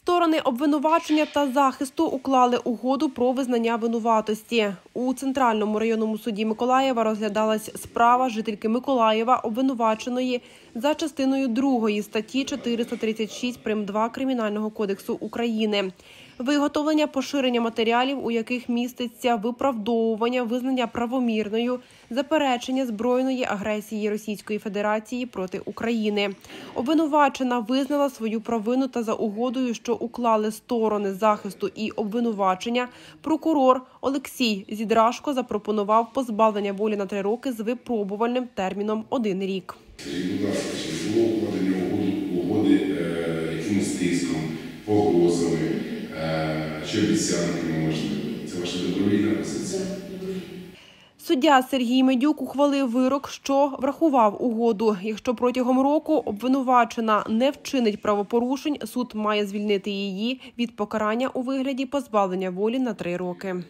Сторони обвинувачення та захисту уклали угоду про визнання винуватості. У центральному районному суді Миколаєва розглядалась справа жительки Миколаєва, обвинуваченої за частиною 2 статті 436 прим. 2 Кримінального кодексу України. Виготовлення поширення матеріалів, у яких міститься виправдовування, визнання правомірною, заперечення збройної агресії Російської Федерації проти України. Обвинувачена визнала свою провину та за угодою, що уклали сторони захисту і обвинувачення. Прокурор Олексій Зідрашко запропонував позбавлення волі на три роки з випробувальним терміном один рік. Будь ласка, чи було угоди, угоди е, якимось тиском, погрозами, чи обіцянки можливі. Це ваша добровільна позиція? Суддя Сергій Медюк ухвалив вирок, що врахував угоду. Якщо протягом року обвинувачена не вчинить правопорушень, суд має звільнити її від покарання у вигляді позбавлення волі на три роки.